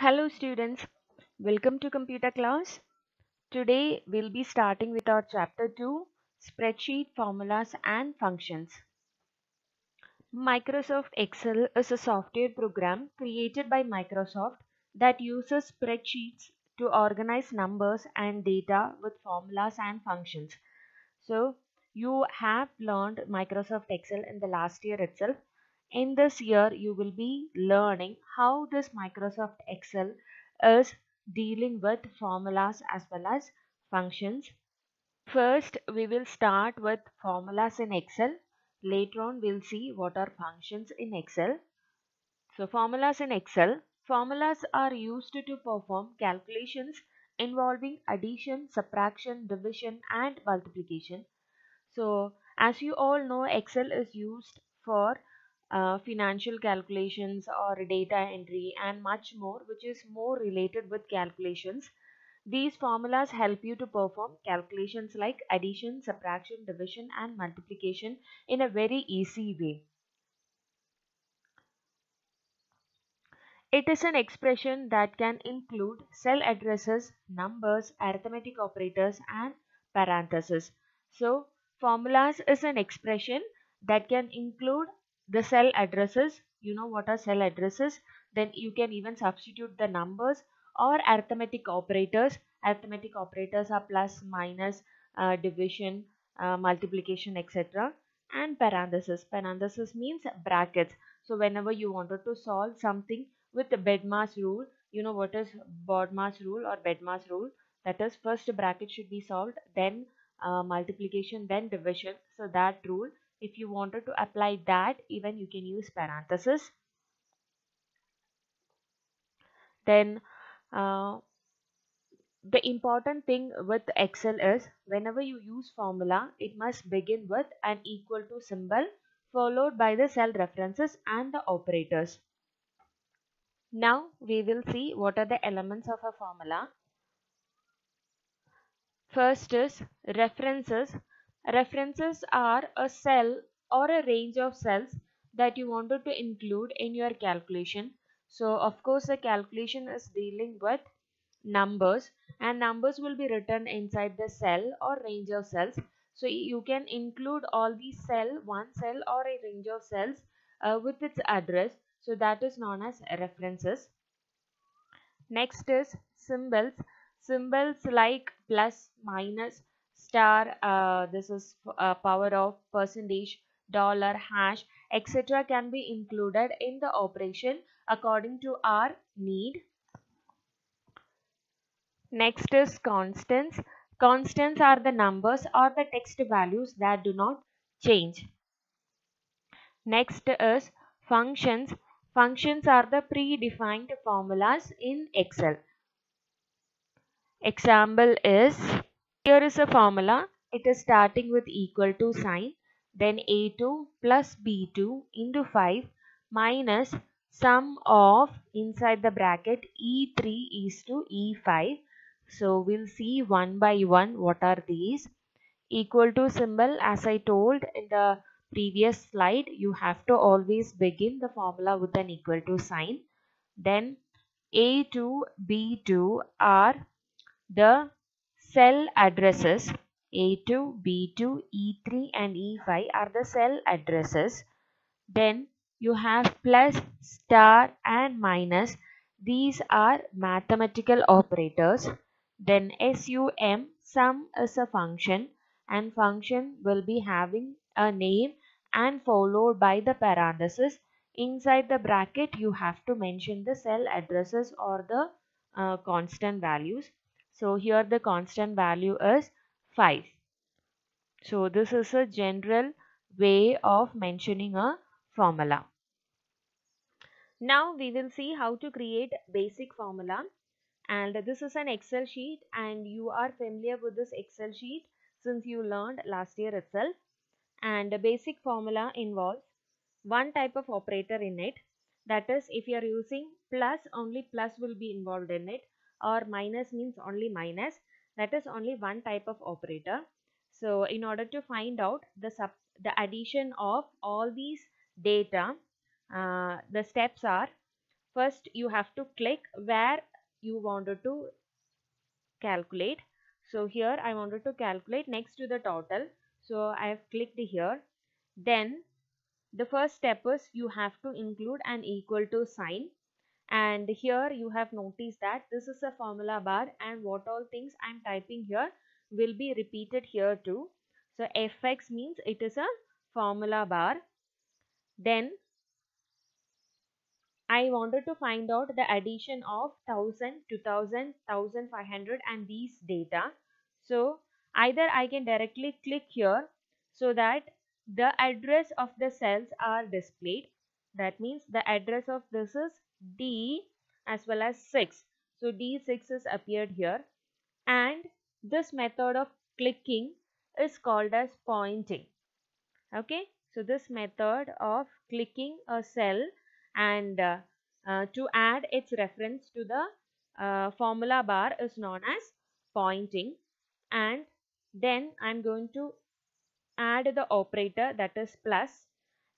Hello students, welcome to computer class. Today we'll be starting with our chapter 2 spreadsheet formulas and functions. Microsoft Excel is a software program created by Microsoft that uses spreadsheets to organize numbers and data with formulas and functions. So you have learned Microsoft Excel in the last year itself in this year you will be learning how this Microsoft Excel is dealing with formulas as well as functions. First we will start with formulas in Excel. Later on we'll see what are functions in Excel. So formulas in Excel. Formulas are used to perform calculations involving addition, subtraction, division and multiplication. So as you all know Excel is used for uh, financial calculations or data entry and much more which is more related with calculations. These formulas help you to perform calculations like addition, subtraction, division and multiplication in a very easy way. It is an expression that can include cell addresses, numbers, arithmetic operators and parentheses. So formulas is an expression that can include the cell addresses you know what are cell addresses then you can even substitute the numbers or arithmetic operators. Arithmetic operators are plus minus uh, division uh, multiplication etc and parenthesis. Parenthesis means brackets. So whenever you wanted to solve something with the BODMAS rule you know what is BODMAS rule or BODMAS rule? That is first bracket should be solved then uh, multiplication then division. So that rule if you wanted to apply that even you can use parenthesis. Then uh, the important thing with excel is whenever you use formula it must begin with an equal to symbol followed by the cell references and the operators. Now we will see what are the elements of a formula. First is references References are a cell or a range of cells that you wanted to include in your calculation. So of course the calculation is dealing with numbers and numbers will be written inside the cell or range of cells. So you can include all these cell, one cell or a range of cells uh, with its address. So that is known as references. Next is symbols. Symbols like plus, minus, star uh, this is uh, power of percentage dollar hash etc can be included in the operation according to our need. Next is constants. Constants are the numbers or the text values that do not change. Next is functions. Functions are the predefined formulas in excel. Example is here is a formula. It is starting with equal to sign. Then A2 plus B2 into 5 minus sum of inside the bracket E3 is to E5. So we'll see one by one what are these. Equal to symbol as I told in the previous slide you have to always begin the formula with an equal to sign. Then A2, B2 are the cell addresses A2, B2, E3 and E5 are the cell addresses. Then you have plus, star and minus. These are mathematical operators. Then SUM, sum is a function and function will be having a name and followed by the parenthesis. Inside the bracket you have to mention the cell addresses or the uh, constant values. So here the constant value is 5. So this is a general way of mentioning a formula. Now we will see how to create basic formula and this is an excel sheet and you are familiar with this excel sheet since you learned last year itself and the basic formula involves one type of operator in it that is if you are using plus only plus will be involved in it or minus means only minus that is only one type of operator so in order to find out the sub the addition of all these data uh, the steps are first you have to click where you wanted to calculate. So here I wanted to calculate next to the total. So I have clicked here. Then the first step is you have to include an equal to sign and here you have noticed that this is a formula bar and what all things I'm typing here will be repeated here too. So fx means it is a formula bar. Then I wanted to find out the addition of 1000, 2000, 1500 and these data. So either I can directly click here so that the address of the cells are displayed. That means the address of this is D as well as 6. So D6 is appeared here and this method of clicking is called as pointing. Okay, so this method of clicking a cell and uh, uh, to add its reference to the uh, formula bar is known as pointing and then I'm going to add the operator that is plus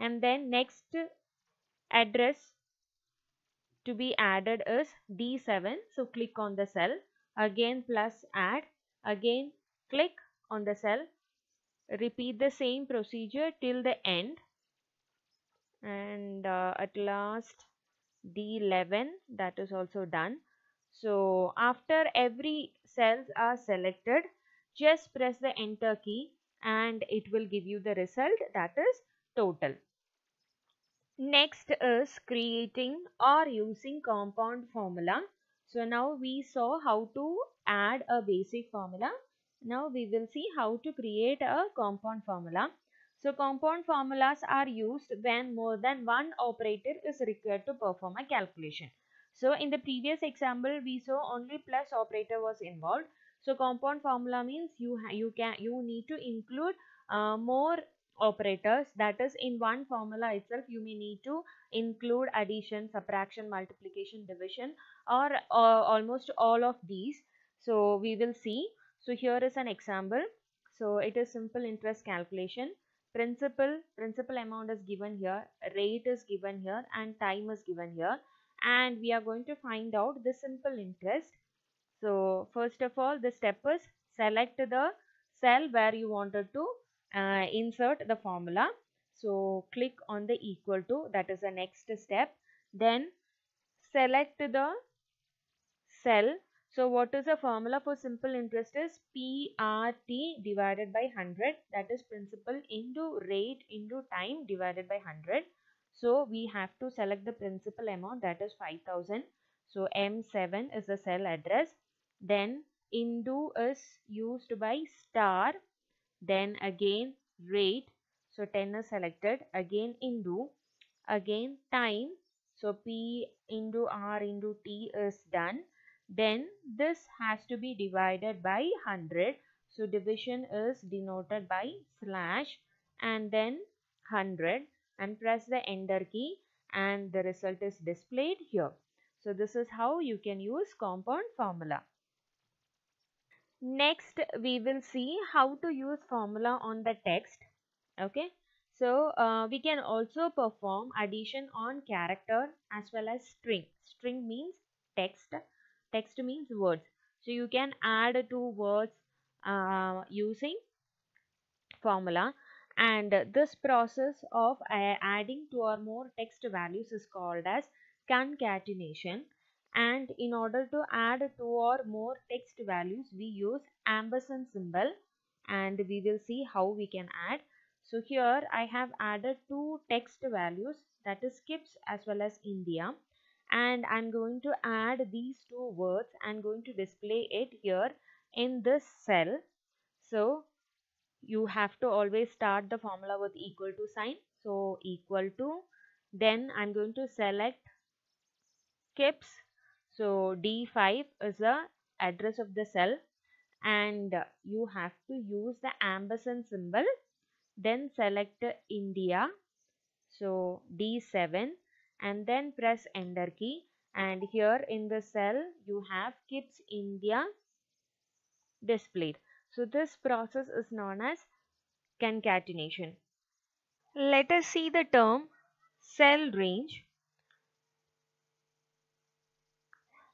and then next address to be added is D7 so click on the cell again plus add again click on the cell repeat the same procedure till the end and uh, at last D11 that is also done. So after every cells are selected just press the enter key and it will give you the result that is total. Next is creating or using compound formula. So now we saw how to add a basic formula. Now we will see how to create a compound formula. So compound formulas are used when more than one operator is required to perform a calculation. So in the previous example we saw only plus operator was involved. So compound formula means you you can you need to include uh, more operators that is in one formula itself you may need to include addition, subtraction, multiplication, division or uh, almost all of these. So we will see. So here is an example. So it is simple interest calculation principal principal amount is given here rate is given here and time is given here and we are going to find out the simple interest so first of all the step is select the cell where you wanted to uh, insert the formula so click on the equal to that is the next step then select the cell so what is the formula for simple interest is PRT divided by 100 that is principal into rate into time divided by 100. So we have to select the principal amount that is 5000. So M7 is the cell address. Then into is used by star. Then again rate. So 10 is selected. Again into. Again time. So P into R into T is done then this has to be divided by 100 so division is denoted by slash and then 100 and press the enter key and the result is displayed here so this is how you can use compound formula next we will see how to use formula on the text. Okay? So uh, we can also perform addition on character as well as string. String means text. Text means words. So you can add two words uh, using formula. And this process of uh, adding two or more text values is called as concatenation and in order to add two or more text values we use ampersand symbol and we will see how we can add. So here i have added two text values that is skips as well as india. And I'm going to add these two words I'm going to display it here in this cell. So you have to always start the formula with equal to sign. So equal to then I'm going to select skips so D5 is the address of the cell and you have to use the ampersand symbol then select India so D7 and then press enter key and here in the cell you have kids India displayed. So this process is known as concatenation. Let us see the term cell range.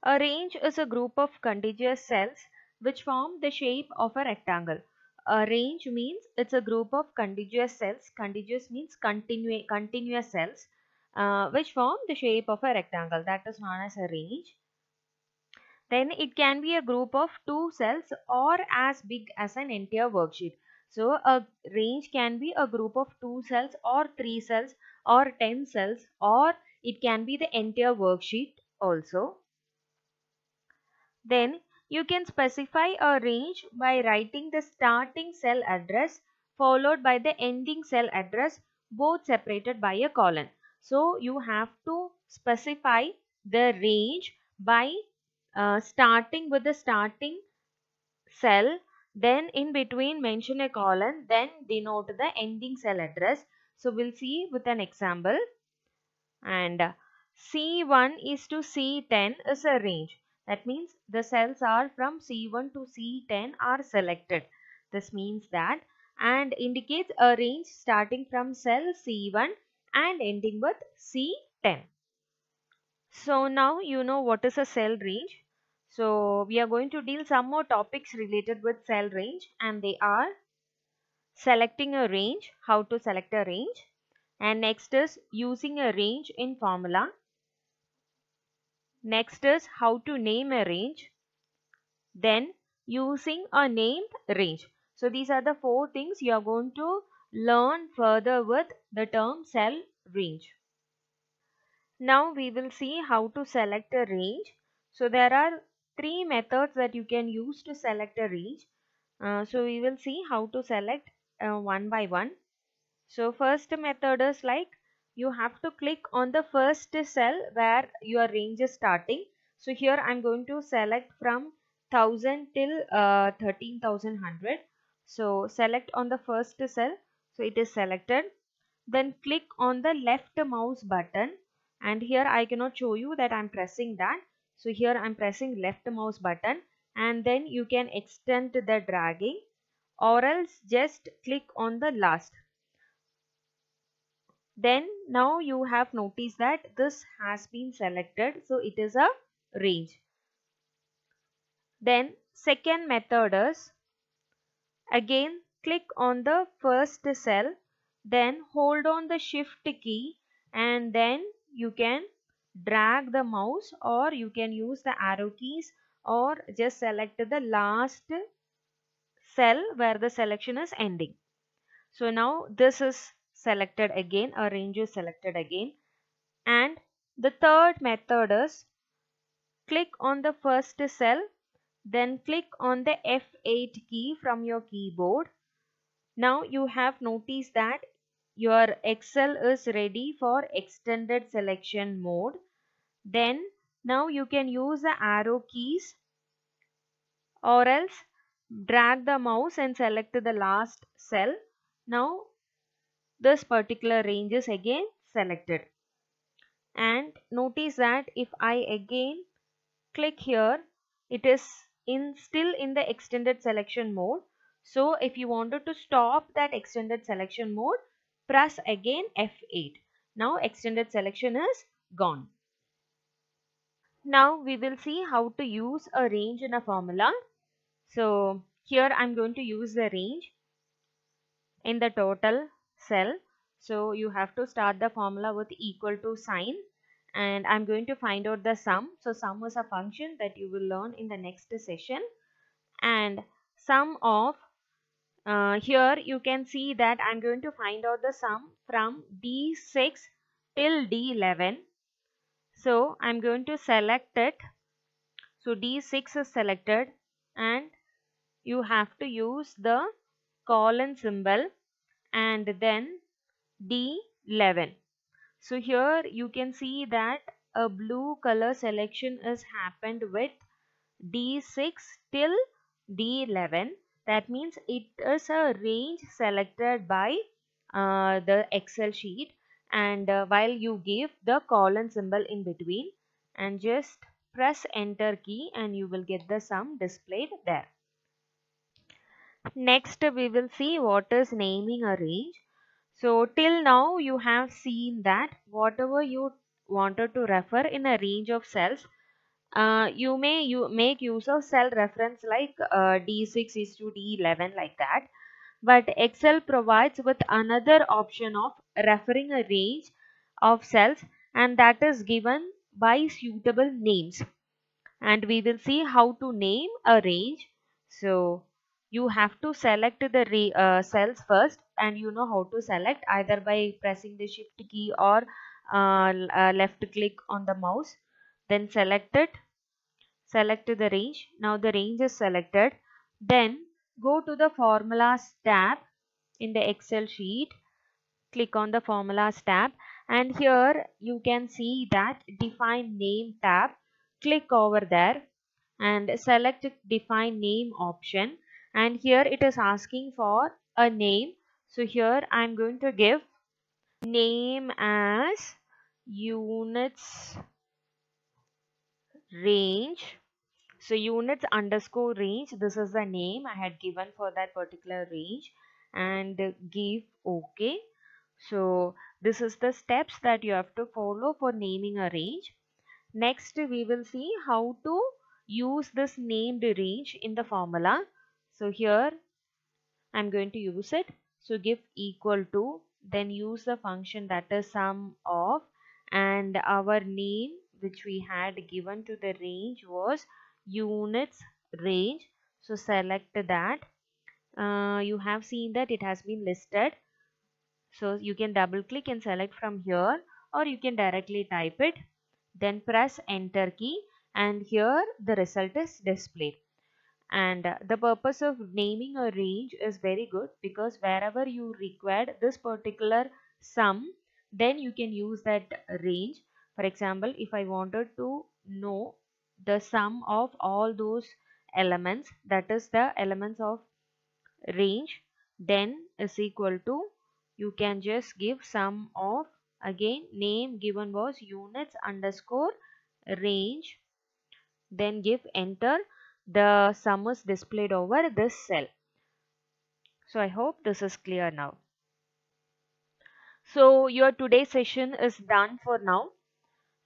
A range is a group of contiguous cells which form the shape of a rectangle. A range means it's a group of contiguous cells. Contiguous means continu continuous cells uh, which form the shape of a rectangle. That is known as a range. Then it can be a group of two cells or as big as an entire worksheet. So a range can be a group of two cells or three cells or 10 cells or it can be the entire worksheet also. Then you can specify a range by writing the starting cell address followed by the ending cell address both separated by a colon. So you have to specify the range by uh, starting with the starting cell then in between mention a colon then denote the ending cell address. So we'll see with an example and C1 is to C10 is a range. That means the cells are from C1 to C10 are selected. This means that and indicates a range starting from cell C1 and ending with C10. So now you know what is a cell range. So we are going to deal some more topics related with cell range and they are selecting a range, how to select a range and next is using a range in formula Next is how to name a range. Then using a named range. So these are the four things you are going to learn further with the term cell range. Now we will see how to select a range. So there are three methods that you can use to select a range. Uh, so we will see how to select uh, one by one. So first method is like you have to click on the first cell where your range is starting. So here I'm going to select from 1000 till uh, 13100. So select on the first cell. So it is selected. Then click on the left mouse button and here I cannot show you that I'm pressing that. So here I'm pressing left mouse button and then you can extend the dragging or else just click on the last then now you have noticed that this has been selected so it is a range. Then second method is again click on the first cell then hold on the shift key and then you can drag the mouse or you can use the arrow keys or just select the last cell where the selection is ending. So now this is selected again, a range is selected again. And the third method is click on the first cell, then click on the F8 key from your keyboard. Now you have noticed that your Excel is ready for extended selection mode. Then now you can use the arrow keys or else drag the mouse and select the last cell. Now this particular range is again selected. And notice that if I again click here it is in still in the extended selection mode. So if you wanted to stop that extended selection mode press again F8 now extended selection is gone. Now we will see how to use a range in a formula. So here I'm going to use the range in the total cell. So you have to start the formula with equal to sign and I'm going to find out the sum. So sum is a function that you will learn in the next session and sum of uh, here you can see that I'm going to find out the sum from D6 till D11. So I'm going to select it. So D6 is selected and you have to use the colon symbol and then D11. So here you can see that a blue color selection is happened with D6 till D11. That means it is a range selected by uh, the Excel sheet and uh, while you give the colon symbol in between and just press enter key and you will get the sum displayed there. Next we will see what is naming a range. So till now you have seen that whatever you wanted to refer in a range of cells uh, you may you make use of cell reference like uh, D6 is to D11 like that. But Excel provides with another option of referring a range of cells and that is given by suitable names. And we will see how to name a range. So you have to select the uh, cells first and you know how to select either by pressing the shift key or uh, uh, left click on the mouse. Then select it. Select the range. Now the range is selected. Then go to the formulas tab in the excel sheet. Click on the formulas tab. And here you can see that define name tab. Click over there and select define name option and here it is asking for a name. So here I'm going to give name as units range. So units underscore range this is the name I had given for that particular range and give ok. So this is the steps that you have to follow for naming a range. Next we will see how to use this named range in the formula so here I'm going to use it. So give equal to then use the function that is sum of and our name which we had given to the range was units range. So select that. Uh, you have seen that it has been listed. So you can double click and select from here or you can directly type it. Then press enter key and here the result is displayed and the purpose of naming a range is very good because wherever you require this particular sum then you can use that range. For example if I wanted to know the sum of all those elements that is the elements of range then is equal to you can just give sum of again name given was units underscore range then give enter the sum is displayed over this cell. So i hope this is clear now. So your today's session is done for now.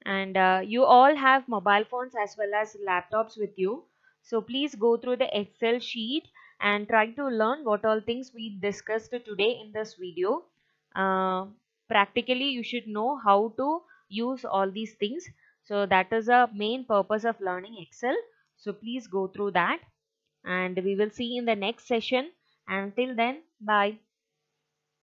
And uh, you all have mobile phones as well as laptops with you. So please go through the excel sheet and try to learn what all things we discussed today in this video. Uh, practically you should know how to use all these things. So that is a main purpose of learning excel so please go through that and we will see in the next session. Until then bye